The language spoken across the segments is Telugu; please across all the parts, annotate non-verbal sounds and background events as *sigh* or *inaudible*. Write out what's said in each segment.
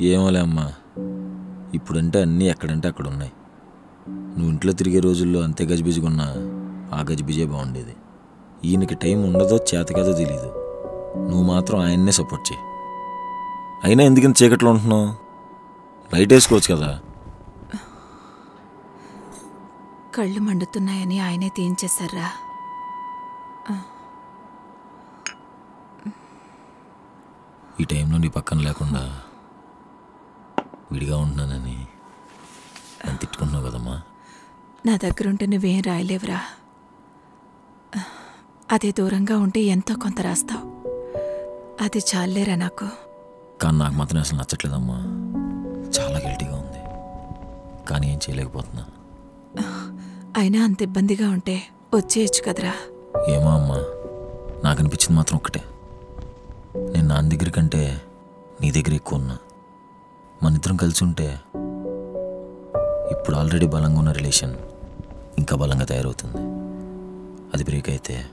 ఏమోలే అమ్మా. ఇప్పుడంటే అన్నీ ఎక్కడంటే అక్కడ ఉన్నాయి నువ్వు ఇంట్లో తిరిగే రోజుల్లో అంతే గజిబిజిగా ఉన్నా ఆ గజిబిజే బాగుండేది. ఈయనకి టైం ఉండదో చేతకేదో తెలియదు నువ్వు మాత్రం ఆయన్నే సపోర్ట్ చేయి. అయినా ఎందుకని చీకట్లో ఉంటున్నావు? లైట్ వేసుకోవచ్చు కదా? కళ్ళు మండుతున్నాయని ఆయనే తీయించేశారా? ఈ టైంలో నీ పక్కన లేకుండా విడిగా ఉంటున్నానని నన్ను తిట్టుకుంటున్నావు కదమ్మా. నా దగ్గరుంటే నువ్వేం రాయలేవురా. అదే దూరంగా ఉంటే ఎంతో కొంత రాస్తావు. అది చాలేరా నాకు. కానీ నాకు మాత్రం అసలు నచ్చట్లేదమ్మా. చాలా గిల్టీగా ఉంది. కానీ ఏం చేయలేకపోతున్నా. అయినా అంత ఇబ్బందిగా ఉంటే వచ్చేయచ్చు కదరా. ఏమో అమ్మా. నాకు అనిపించింది మాత్రం ఒక్కటే. నేను నాన్న దగ్గర కంటే నీ దగ్గర ఎక్కువ ఉన్నా. మన ఇద్దరం కలిసి ఉంటే ఇప్పుడు ఆల్రెడీ బలంగా ఉన్న రిలేషన్ ఇంకా బలంగా తయారవుతుంది. అది బ్రేక్ అయితే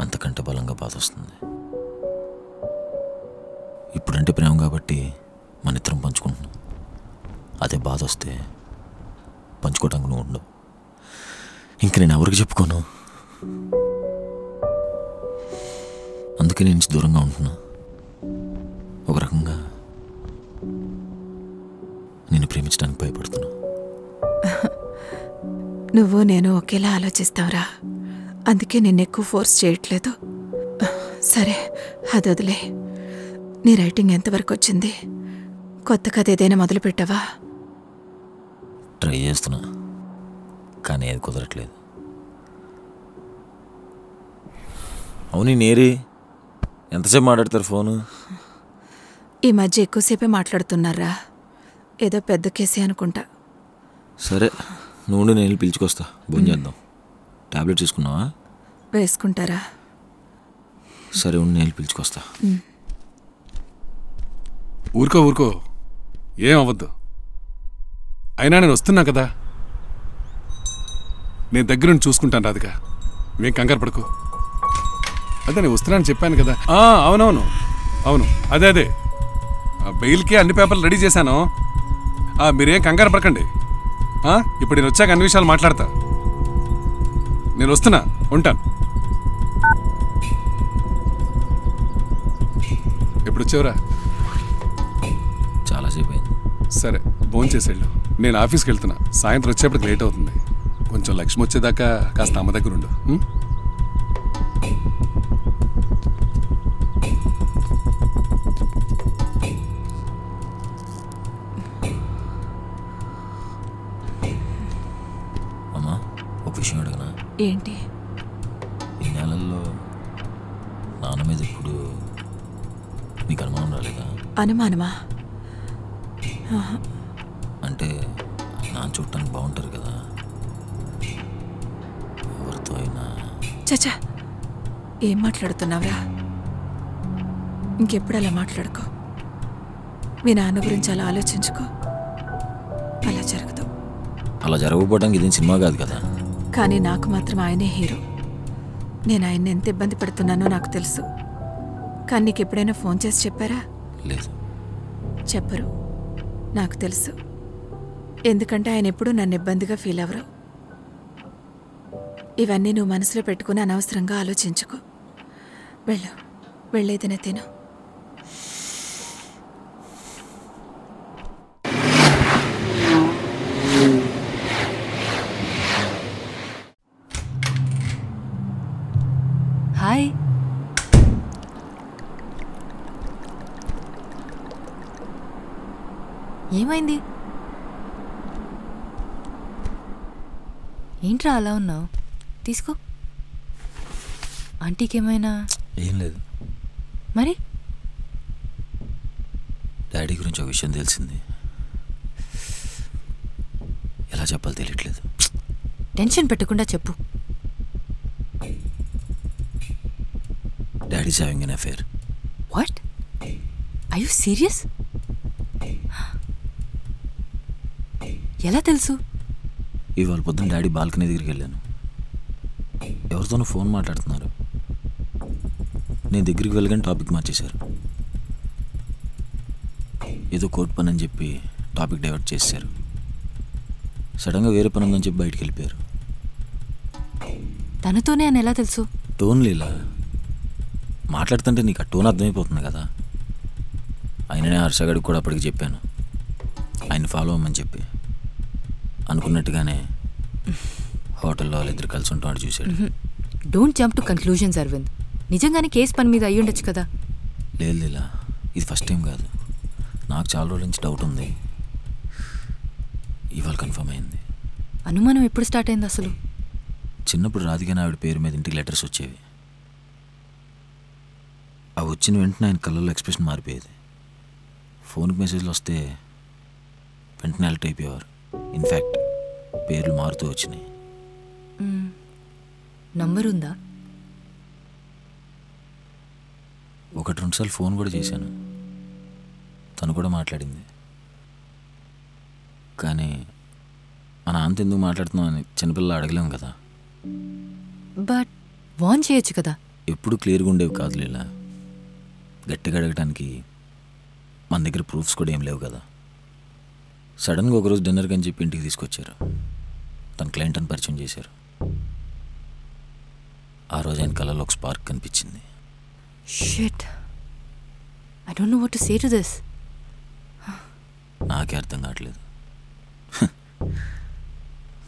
అంతకంటే బలంగా బాధ వస్తుంది. ఇప్పుడంటే ప్రేమ కాబట్టి మన ఇద్దరం పంచుకుంటున్నాం. అదే బాధ వస్తే పంచుకోవటానికి నువ్వు ఉండవు. ఇంక నేను ఎవరికి చెప్పుకోను? అందుకే నేను దూరంగా ఉంటున్నా. నువ్వు నేను ఒకేలా ఆలోచిస్తావురా. అందుకే నేను ఎక్కువ ఫోర్స్ చేయట్లేదు. సరే అది వదిలే. నీ రైటింగ్ ఎంతవరకు వచ్చింది? కొత్త కథ ఏదైనా మొదలు పెట్టావా? ట్రై చేస్తున్నా కానీ ఏది కుదరట్లేదు. అవును నేరి ఎంతసేపు మాట్లాడతారు ఫోను? ఈ మధ్య ఎక్కువసేపే మాట్లాడుతున్నారా? ఏదో పెద్ద కేసే అనుకుంటా. సరే. నువ్వు నేను వెళ్ళి పిలుచుకొస్తా. భోజనం చేద్దాం. టాబ్లెట్ తీసుకున్నావా? వేసుకుంటారా? సరే ఉండి నేను పిలుచుకొస్తా. ఊరుకో ఊరుకో. ఏం అవ్వద్దు. అయినా నేను వస్తున్నా కదా. నేను దగ్గరుండి చూసుకుంటాను రాదుగా మేం కంగారు పడుకో. అదే నేను వస్తున్నాను చెప్పాను కదా. ఆ, అవునవును. అవును. అదే అదే. బెయిల్కి అన్ని పేపర్లు రెడీ చేశాను. ఆ, మీరేం కంగారు పడకండి. ఇప్పుడు నేను వచ్చాక అన్ని విషయాలు మాట్లాడతా. నేను వస్తున్నా ఉంటాను. ఎప్పుడు వచ్చావురా? చాలాసేపు అయింది. సరే ఫోన్ చేసేళ్ళు. నేను ఆఫీస్కి వెళ్తున్నా. సాయంత్రం వచ్చేప్పటికి లేట్ అవుతుంది. కొంచెం లక్ష్మి వచ్చేదాకా కాస్త అమ్మ దగ్గర ఉండు ఏంటి? ఈ నెలల్లో నాన్న మీద ఇప్పుడు నీకు అనుమానం రాలేదా? అనుమానమా? అంటే నాన్న చూడటానికి బాగుంటారు కదా. ఎవరితో అయినా. చచా ఏం మాట్లాడుతున్నావురా? ఇంకెప్పుడు అలా మాట్లాడుకో? మీ నాన్న గురించి అలా ఆలోచించుకో. అలా జరగదు. అలా జరగకపోవడానికి ఇదేం సినిమా కాదు కదా. కానీ నాకు మాత్రం ఆయనే హీరో. నేను ఆయన్ని ఎంత ఇబ్బంది పడుతున్నానో నాకు తెలుసు. కానీ నీకు ఎప్పుడైనా ఫోన్ చేసి చెప్పారా? లేదు. చెప్పరు. నాకు తెలుసు. ఎందుకంటే ఆయన ఎప్పుడూ నన్ను ఇబ్బందిగా ఫీల్ అవ్వరు. ఇవన్నీ నువ్వు మనసులో పెట్టుకుని అనవసరంగా ఆలోచించుకో. వెళ్ళు. వెళ్ళేదైనా తిను హాయ్ ఏమైంది? ఏంట్రా అలా ఉన్నావు? తీసుకో. ఆంటీకి ఏమైనా ఏం లేదు. మరి? డాడీ గురించి ఒక విషయం తెలిసింది. ఎలా చెప్పాలో తెలియట్లేదు. టెన్షన్ పెట్టకుండా చెప్పు. Daddy's having an affair what? I you serious ఎలా తెలుసు? ఇవాళ పొద్దున్న డాడీ బాల్కనీ దగ్గరికి వెళ్ళాను. ఎవరితోనో ఫోన్ మాట్లాడుతున్నారు. నేను దగ్గరికి వెళ్ళగానే టాపిక్ మార్చేశారు. ఏదో కోర్టు పని అని చెప్పి టాపిక్ డైవర్ట్ చేశారు సడన్గా వేరే పని ఉందని చెప్పి బయటికి వెళ్ళిపోయారు. తనతోనే అని ఎలా తెలుసు? టోన్ లీలా. మాట్లాడుతుంటే నీకు ఆ టోన్ అర్థమైపోతుంది కదా. ఆయననే హర్షగాడికి కూడా అప్పటికి చెప్పాను. ఆయన ఫాలో అవ్వమని చెప్పి. అనుకున్నట్టుగానే హోటల్లో వాళ్ళిద్దరు కలిసి ఉంటాడు చూశాడు. Don't jump to conclusions Aravind నిజంగానే కేసు పని మీద అయ్యి ఉండొచ్చు కదా. లేదు లీలా ఇది ఫస్ట్ టైం కాదు. నాకు చాలా రోజుల నుంచి డౌట్ ఉంది. ఇవాళ కన్ఫర్మ్ అయింది. అనుమానం ఎప్పుడు స్టార్ట్ అయింది అసలు? చిన్నప్పుడు రాధికని ఆవిడ పేరు మీద ఇంటికి లెటర్స్ వచ్చేవి. అవి వచ్చిన వెంటనే ఆయన కళ్ళల్లో ఎక్స్ప్రెషన్ మారిపోయేది. ఫోన్కి మెసేజ్లు వస్తే వెంటనే అలర్ట్ అయిపోయేవారు. ఇన్ఫ్యాక్ట్ పేర్లు మారుతూ వచ్చినాయి. నంబర్ ఉందా ఒకటి రెండుసార్లు ఫోన్ కూడా చేశాను. తను కూడా మాట్లాడింది. కానీ మన అంత ఎందుకు మాట్లాడుతున్నాం అని చిన్నపిల్ల అడగలేము కదా. బట్ వాన్ చేయొచ్చు కదా. ఎప్పుడు క్లియర్గా ఉండేవి కాదు లీలా. గట్టిగా అడగటానికి మన దగ్గర ప్రూఫ్స్ కూడా ఏం లేవు కదా. సడన్గా ఒకరోజు డిన్నర్కి అని చెప్పి ఇంటికి తీసుకొచ్చారు. తన క్లయింట్ అని పరిచయం చేశారు. ఆ రోజు ఆయన కళ్ళలో ఒక స్పార్క్ కనిపించింది. Shit I don't know what to say to this నాకే అర్థం కావట్లేదు. *laughs*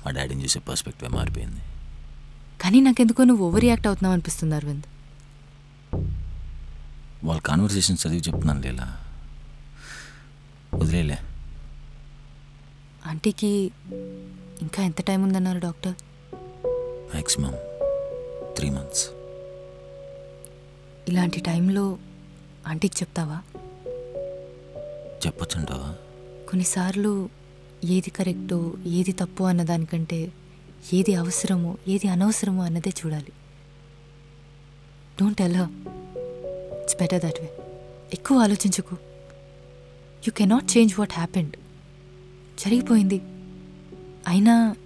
మా డాడీని చూసే పర్స్పెక్టివ్ మారిపోయింది. కానీ నాకెందుకో నువ్వు ఓవర్ రియాక్ట్ అవుతున్నావు అనిపిస్తుంది అరవింద్. వాళ్ళ కాన్వర్సేషన్ చదివి చెప్తున్నాను లీలా. వదిలేలే ఆంటీకి ఇంకా ఎంత టైం ఉందన్నారు డాక్టర్? Maximum three months. ఇలాంటి టైంలో ఆంటీకి చెప్తావా? చెప్పొచ్చంటావా కొన్నిసార్లు ఏది కరెక్టో ఏది తప్పు అన్న దానికంటే ఏది అవసరమో ఏది అనవసరమో అన్నదే చూడాలి. Don't hurry it's better that way ఎక్కువ ఆలోచించకు. You cannot change what happened జరిగిపోయింది. అయినా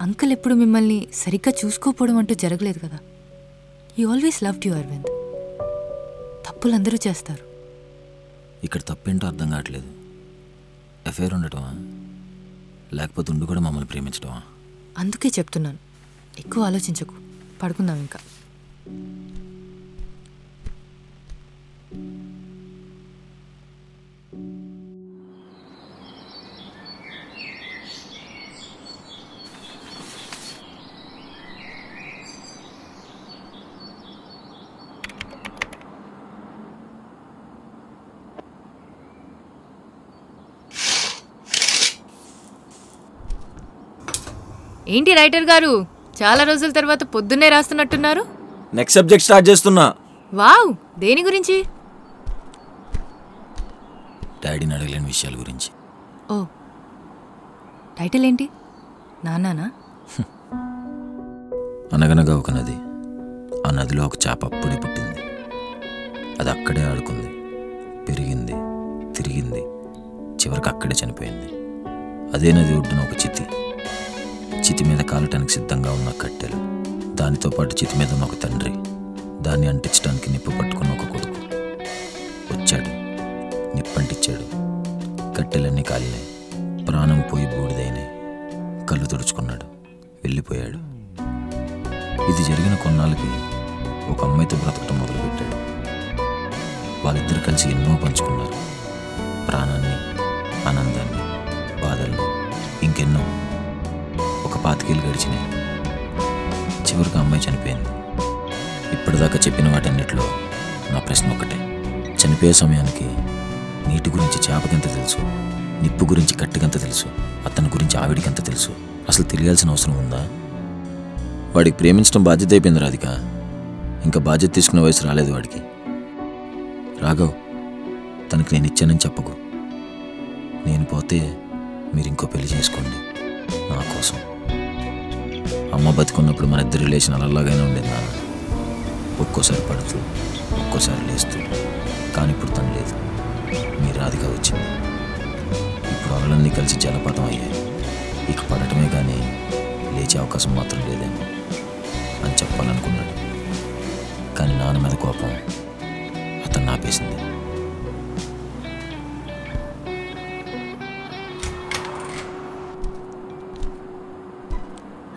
అంకుల్ ఎప్పుడు మిమ్మల్ని సరిగ్గా చూసుకోకపోవడం అంటూ జరగలేదు కదా. You always loved you Aravind తప్పులు అందరూ చేస్తారు. ఇక్కడ తప్పేంటో అర్థం కావట్లేదు. అఫైర్ ఉండటమా? లేకపోతే ఉండి కూడా మమ్మల్ని ప్రేమించడమా అందుకే చెప్తున్నాను. ఎక్కువ ఆలోచించకు. పడుకుందాం ఇంకా. ఏంటి రైటర్ గారు? చాలా రోజుల తర్వాత పొద్దున్నే రాస్తున్నట్టున్నారు? నెక్స్ట్ సబ్జెక్ట్ స్టార్ట్ చేస్తున్నా. వావ్ దేని గురించి? డాడీని అడగలేని విషయాల గురించి. ఓ టైటిల్ ఏంటి? నాన్నానా? *laughs* అనగనగా ఒక నది. ఆ నదిలో ఒక చేప అప్పుడే పుట్టింది. అది అక్కడే ఆడుకుంది. పెరిగింది తిరిగింది. చివరికి అక్కడే చనిపోయింది. అదే నది ఒడ్డున ఒక చితి. చితి మీద కాలటానికి సిద్ధంగా ఉన్న కట్టెలు దానితో పాటు చితి మీద ఉన్న ఒక తండ్రి దాన్ని అంటించడానికి నిప్పు పట్టుకున్న ఒక కొడుకు. వచ్చాడు నిప్పంటిచ్చాడు. కట్టెలన్నీ కాలినాయి ప్రాణం పోయి బూడిదైనాయి. కళ్ళు తుడుచుకున్నాడు వెళ్ళిపోయాడు. ఇది జరిగిన కొన్నాళ్ళకి ఒక అమ్మాయితో బ్రతకటం మొదలుపెట్టాడు. వాళ్ళిద్దరు కలిసి ఎన్నో పంచుకున్నారు. ప్రాణాన్ని ఆనందాన్ని బాధల్ని ఇంకెన్నో పాతికేళ్ళు గడిచినాయి. చివరికి అమ్మాయి చనిపోయింది. ఇప్పటిదాకా చెప్పిన వాటన్నిటిలో నా ప్రశ్న ఒకటే చనిపోయే సమయానికి నీటి గురించి చేపకెంత తెలుసు? నిప్పు గురించి కట్టికెంత తెలుసు? అతని గురించి ఆవిడికెంత తెలుసు? అసలు తెలియాల్సిన అవసరం ఉందా? వాడికి ప్రేమించడం బాధ్యత అయిపోయింది రాధిక. ఇంకా బాధ్యత తీసుకునే వయసు రాలేదు వాడికి. రాఘవ్ తనకి నేను ఇచ్చానని చెప్పకు. నేను పోతే మీరు ఇంకో పెళ్ళి చేసుకోండి. నా కోసం. అమ్మ బతుకున్నప్పుడు మన ఇద్దరు రిలేషన్ అలాగానే ఉండేదా? ఒక్కోసారి పడుతూ ఒక్కోసారి లేస్తూ కానీ ఇప్పుడు తను లేదు. మీ రాధిక వచ్చింది. ఇప్పుడు అవలన్నీ కలిసి జలపాతం అయ్యాయి. ఇక పడటమే కానీ లేచే అవకాశం మాత్రం లేదేమో అని చెప్పాలనుకున్నాడు. కానీ నాన్న మీద కోపం అతను నాపేసింది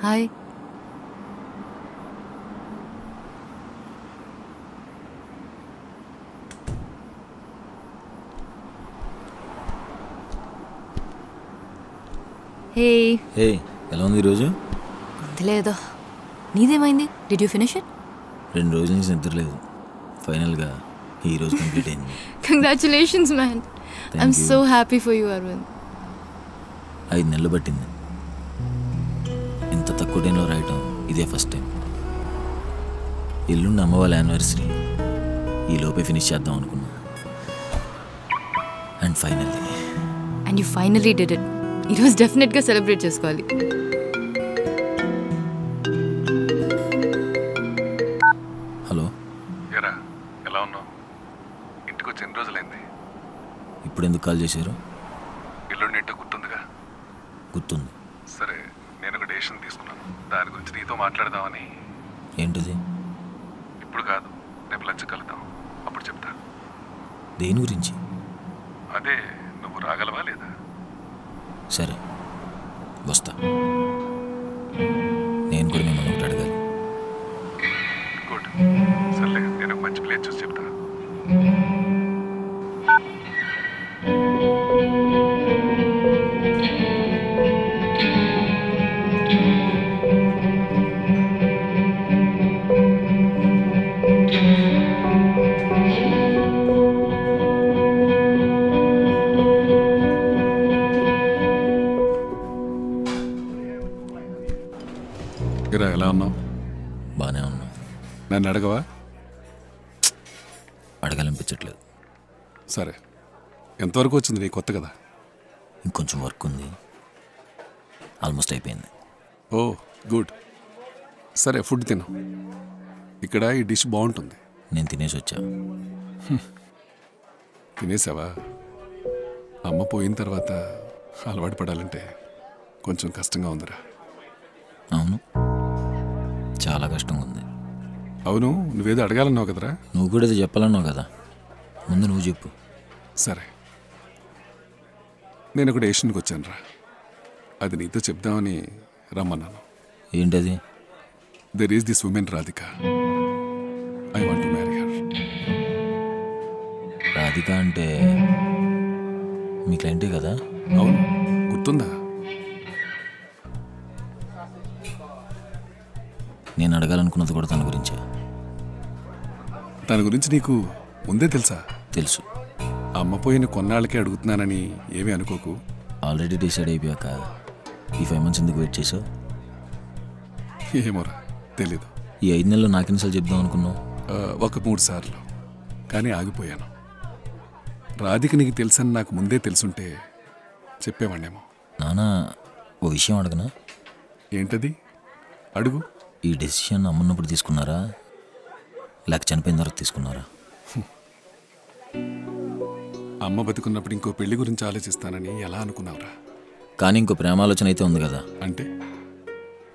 హాయ్. హే ఏ ఎలా ఉంది ఈరోజు? లేదో. నీదేమైంది? డిడ్ యూ ఫినిష్ ఇట్ రెండు రోజుల నుంచి నిద్ర లేదు. ఫైనల్గా ఈ రోజు కంప్లీట్ అయింది. Congratulations man I'm. So happy for you Aravind ఐదు నెలలు పట్టింది. ఇంత తక్కువ టైంలో రాయటం ఇదే ఫస్ట్ టైం ఎల్లుండి అమ్మ వాళ్ళ యానివర్సరీ ఈ లోపే ఫినిష్ చేద్దాం అనుకున్నా. And finally and you finally did it ఈరోజు డెఫినెట్గా సెలబ్రేట్ చేసుకోవాలి. హలో ఎరా ఎలా ఉన్నావు? ఇంటికి వచ్చి ఎన్ని రోజులైంది? ఇప్పుడు ఎందుకు కాల్ చేశారు? ఎంతవరకు వచ్చింది నీ కొత్త కదా? ఇంకొంచెం వర్క్ ఉంది. ఆల్మోస్ట్ అయిపోయింది. ఓ గుడ్. సరే ఫుడ్ తిను. ఇక్కడ ఈ డిష్ బాగుంటుంది. నేను తినేసి వచ్చా. తినేసావా? అమ్మ పోయిన తర్వాత అలవాటు పడాలంటే కొంచెం కష్టంగా ఉందిరా. అవును. చాలా కష్టంగా ఉంది. అవును నువ్వేదో అడగాలన్నావు కదరా? నువ్వు కూడా ఇది చెప్పాలన్నావు కదా. ముందు నువ్వు చెప్పు. సరే. నేను ఒక డెసిషన్కి వచ్చాను రా అది నీతో చెప్దామని రమ్మన్నాను. ఏంటది? There is this woman Radhika I want to marry her Radhika అంటే మీ క్లయింటే కదా? అవును. గుర్తుందా? నేను అడగాలనుకున్నది కూడా తన గురించే. దాని గురించి నీకు ముందే తెలుసా? తెలుసు. అమ్మ పోయిన కొన్నాళ్ళకే అడుగుతున్నానని ఏమీ అనుకోకు. ఆల్రెడీ డిసైడ్ అయిపోయాక ఈ ఫైవ్ మంత్స్ ఎందుకు వెయిట్ చేసావు? ఏమోరా తెలీదు. ఈ ఐదు నెలలు నాకెన్నిసార్లు చెప్దాం అనుకున్నావు? ఒక మూడు సార్లు. కానీ ఆగిపోయాను. రాధిక నీకు తెలుసని నాకు ముందే తెలుసుంటే చెప్పేవాణ్ణేమో. నానా ఓ విషయం అడగనా? ఏంటది? అడుగు. ఈ డెసిషన్ అమ్మున్నప్పుడు తీసుకున్నారా? లేక చనిపోయిన తర్వాత తీసుకున్నారా? అమ్మ బతుకున్నప్పుడు ఇంకో పెళ్ళి గురించి ఆలోచిస్తానని ఎలా అనుకున్నావురా? కానీ ఇంకో ప్రేమ ఆలోచన అయితే ఉంది కదా. అంటే?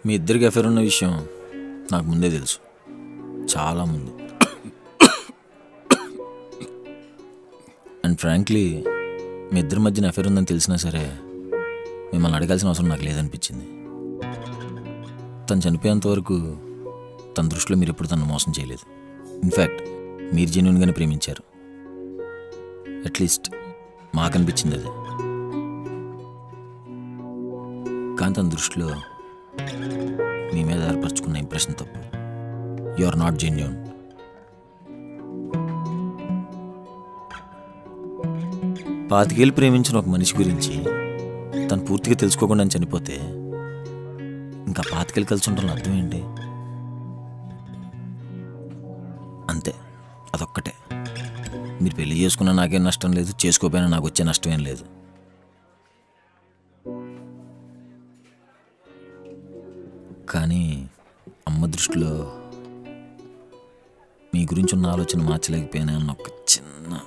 మీ ఇద్దరికి అఫేర్ ఉన్న విషయం నాకు ముందే తెలుసు. చాలా ముందు. అండ్ ఫ్రాంక్లీ మీ ఇద్దరి మధ్యన అఫేర్ ఉందని తెలిసినా సరే మిమ్మల్ని అడగాల్సిన అవసరం నాకు లేదనిపించింది. తను చనిపోయేంత వరకు తన దృష్టిలో మీరు ఎప్పుడు తను మోసం చేయలేదు. ఇన్ఫ్యాక్ట్ మీరు జెన్యున్గానే ప్రేమించారు. అట్లీస్ట్ మాకు అనిపించింది అది కానీ తన దృష్టిలో మీ మీద ఏర్పరచుకున్న ఇంప్రెషన్ తప్పు. యు ఆర్ నాట్ జెన్యున్ పాతికేళ్ళు ప్రేమించిన ఒక మనిషి గురించి తను పూర్తిగా తెలుసుకోకుండా చనిపోతే ఇంకా పాతికేళ్ళు కలిసి ఉండాలని అర్థం ఏంటి? అంతే. అదొక్కటే. మీరు పెళ్ళి చేసుకున్నా నాకేం నష్టం లేదు చేసుకోపోయినా నాకు వచ్చే నష్టం ఏం లేదు. కానీ అమ్మ దృష్టిలో మీ గురించి ఉన్న ఆలోచన మార్చలేకపోయినా అన్న ఒక చిన్న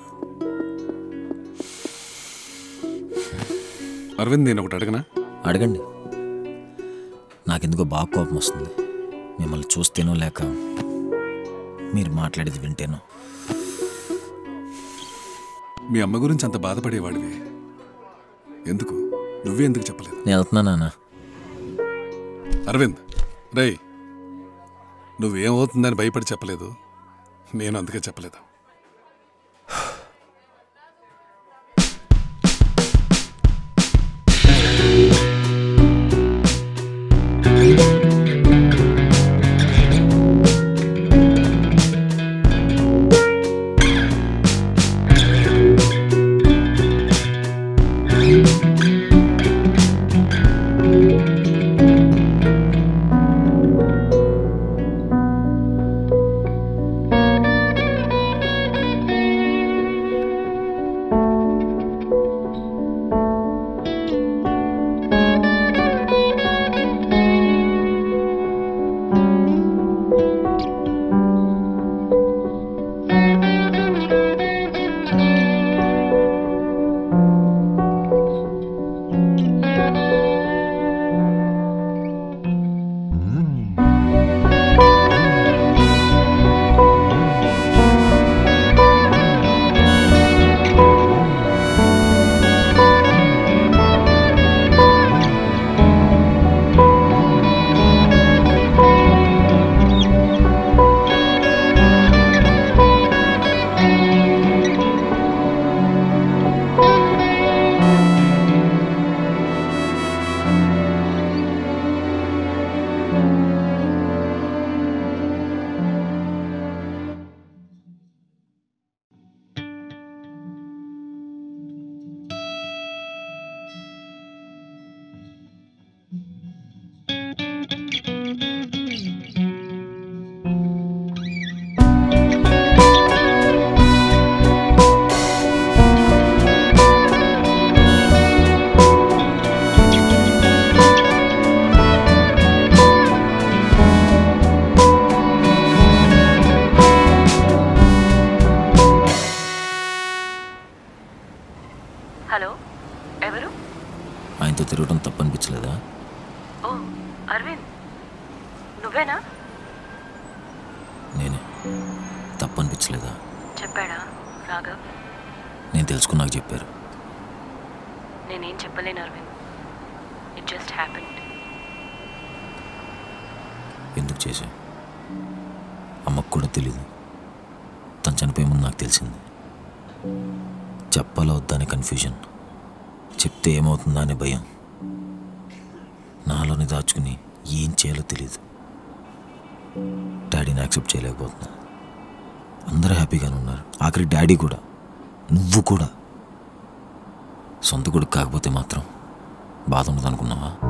అరవింద్ నేను ఒకటి అడగనా? అడగండి. నాకెందుకో బాగా కోపం వస్తుంది. మిమ్మల్ని చూస్తేనో లేక మీరు మాట్లాడేది వింటేనో. మీ అమ్మ గురించి అంత బాధపడేవాడివి. ఎందుకు? నువ్వే ఎందుకు చెప్పలేదు? నేను వెళ్తున్నా నాన్న. అరవింద్ రేయ్. నువ్వేమవుతుందని భయపడి చెప్పలేదు. నేను అందుకే చెప్పలేదు? అమ్మకు కూడా తెలియదు తను చనిపోయే ముందు నాకు తెలిసింది. చెప్పాలా వద్దా అనే కన్ఫ్యూజన్ చెప్తే ఏమవుతుందా అనే భయం. నాలోనే దాచుకుని ఏం చేయాలో తెలియదు డాడీని యాక్సెప్ట్ చేయలేకపోతున్నా. అందరూ హ్యాపీగానే ఉన్నారు. ఆఖరి డాడీ కూడా. నువ్వు కూడా. సొంత కొడుకు కాకపోతే మాత్రం బాధ ఉండదు అనుకున్నావా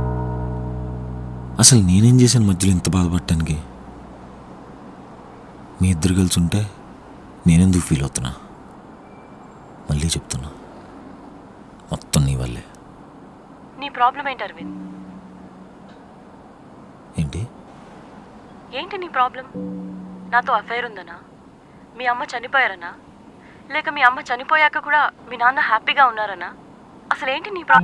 అసలు నేనేం చేశాను మధ్యలో ఇంత బాధపడటానికి? మీ ఇద్దరు కలిసి ఉంటే నేనెందుకు ఫీల్ అవుతున్నా? మళ్ళీ చెప్తున్నా. మొత్తం నీ వల్లే. నీ ప్రాబ్లం ఏంటి అరవింద్? ఏంటి? ఏంటి నీ ప్రాబ్లం నాతో అఫైర్ ఉందనా? మీ అమ్మ చనిపోయారనా? లేక మీ అమ్మ చనిపోయాక కూడా మీ నాన్న హ్యాపీగా ఉన్నారనా? అసలు ఏంటి నీ ప్రా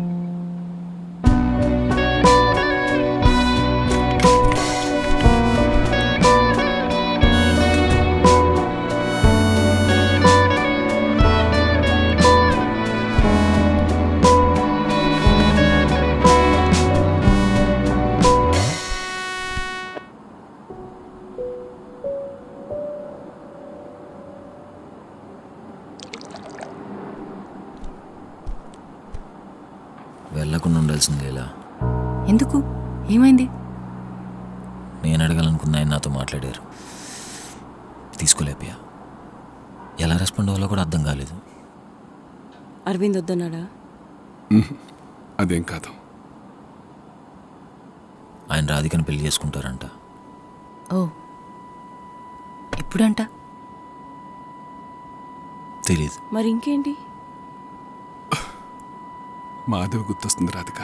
రెస్పాండ్ అవ్వాలో కూడా అర్థం కాలేదు. అరవింద్ వద్దన్నాడా? అదేం కాదు. ఆయన రాధికని పెళ్ళి చేసుకుంటారంట. ఓ ఎప్పుడంట తెలీదు. మరి ఇంకేంటి? మాధవి గుర్తొస్తుంది రాధిక.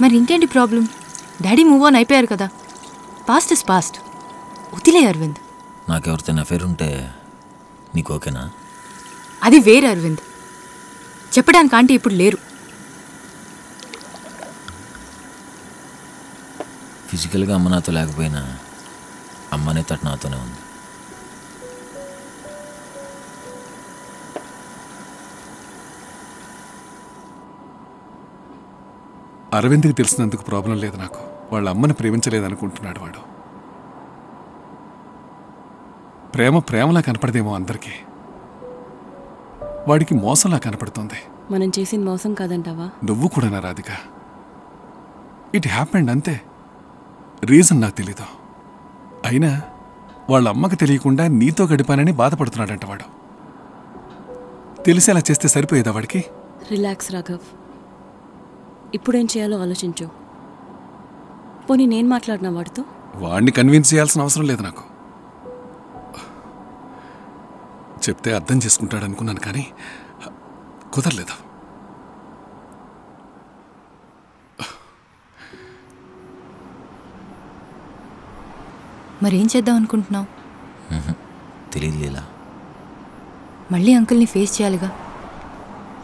మరి ఇంకేంటి ప్రాబ్లం? డాడీ మూవ్ ఆన్ అయిపోయారు కదా. పాస్ట్ ఇస్ పాస్ట్ వదిలే అరవింద్. నాకెవరితో అఫేర్ ఉంటే నీకు ఓకేనా? అది వేరే అరవింద్. చెప్పడానికి ఆంటీ ఇప్పుడు లేరు. ఫిజికల్గా అమ్మ నాతో లేకపోయినా అమ్మనే తట నాతోనే ఉంది. అరవింద్కి తెలిసినందుకు ప్రాబ్లం లేదు నాకు. వాళ్ళ అమ్మని ప్రేమించలేదనుకుంటున్నాడు వాడు. ప్రేమ ప్రేమలా కనపడదేమో అందరికీ. వాడికి మోసంలా కనపడుతోంది. మనం చేసిన మోసం కాదంటావా? నువ్వు కూడా నా రాధిక. ఇట్ హ్యాపెండ్ అంతే. రీజన్ నాకు తెలీదు. అయినా వాళ్ళ అమ్మకి తెలియకుండా నీతో గడిపానని బాధపడుతున్నాడంట వాడు. తెలిసి అలా చేస్తే సరిపోయేదా వాడికి? రిలాక్స్ రాఘవ్. ఇప్పుడేం చేయాలో ఆలోచించు. పోనీ నేను మాట్లాడినా వాడితో? వాడిని కన్విన్స్ చేయాల్సిన అవసరం లేదు నాకు. చెప్తే అర్థం చేసుకుంటాడు అనుకున్నాను కానీ కుదరలేదు. మరేం చేద్దాం అనుకుంటున్నావు? తెలియదు లీలా. మళ్ళీ అంకుల్ని ఫేస్ చేయాలిగా.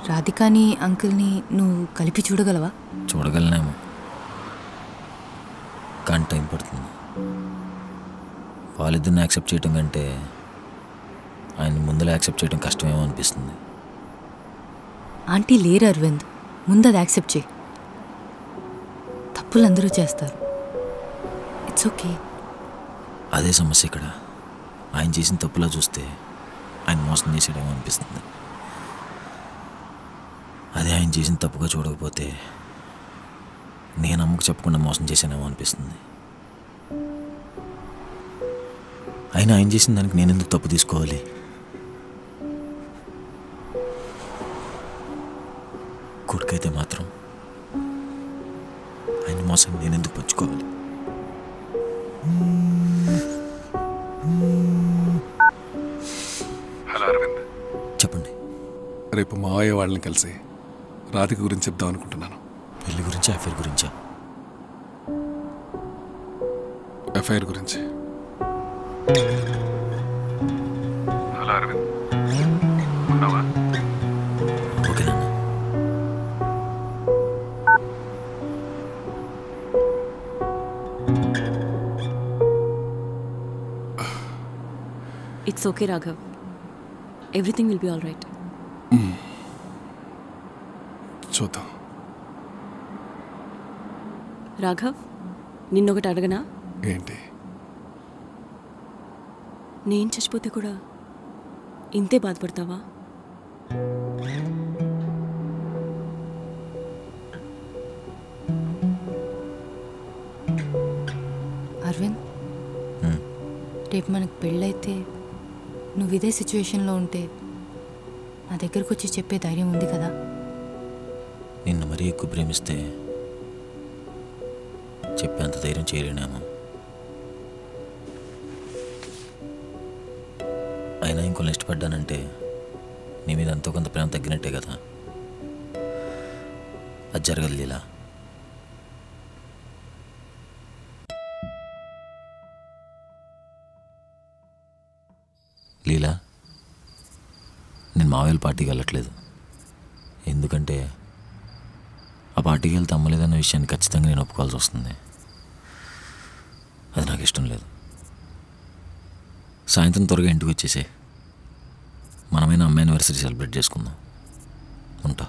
రాధికాని అంకుల్ని నువ్వు కలిపి చూడగలవా? చూడగలనేమో. కానీ టైం పడుతుంది. వాళ్ళిద్దరిని యాక్సెప్ట్ చేయటం కంటే ఆయన ముందర యాక్సెప్ట్ చేయడం కష్టమేమో అనిపిస్తుంది. ఆంటీ లేరు అరవింద్. ముందు అది యాక్సెప్ట్ చేయి. తప్పులు అందరూ చేస్తారు. ఇట్స్ ఓకే అదే సమస్య ఇక్కడ. ఆయన చేసిన తప్పులా చూస్తే ఆయన మోసం చేసాడేమో అనిపిస్తుంది. అదే ఆయన చేసిన తప్పుగా చూడకపోతే నేను అమ్మకు చెప్పకుండా మోసం చేశానేమో అనిపిస్తుంది. అయినా ఆయన చేసిన దానికి నేను ఎందుకు తప్పు తీసుకోవాలి? కొడుకైతే మాత్రం ఆయన మోసం నేను ఎందుకు పంచుకోవాలి? హలో అరవింద్. చెప్పండి. రేపు మావయ్య వాళ్ళని కలిసి రాధిక గురించి చెప్దాం అనుకుంటున్నాను. పెళ్ళి గురించి అఫేర్ గురించా? ఎఫ్ఐఆర్ గురించి. It's okay Raghav everything will be all right చూద్దాం. రాఘవ్ నిన్నొకటి అడగనా? ఏంటి? నేను చచ్చిపోతే కూడా ఇంతే బాధపడతావా? అరవింద్ హ్మ్. రేపు మనకు పెళ్ళైతే నువ్వు ఇదే సిచ్యువేషన్లో ఉంటే నా దగ్గరకు వచ్చి చెప్పే ధైర్యం ఉంది కదా. నిన్ను మరీ ఎక్కువ ప్రేమిస్తే చెప్పేంత ధైర్యం చేయలేనేమో అయినా ఇంకొన్ని ఇష్టపడ్డానంటే నీ మీద ఎంతో కొంత ప్రేమ తగ్గినట్టే కదా. అది జరగదు లీలా లీలా. రాయల్ పార్టీకి వెళ్ళట్లేదు. ఎందుకంటే ఆ పార్టీకి వెళ్తే అమ్మలేదన్న విషయాన్ని ఖచ్చితంగా నేను ఒప్పుకోవాల్సి వస్తుంది. అది నాకు ఇష్టం లేదు. సాయంత్రం త్వరగా ఇంటికి వచ్చేసే మనమైనా అమ్మాయి యానివర్సరీ సెలబ్రేట్ చేసుకుందాం. ఉంటా.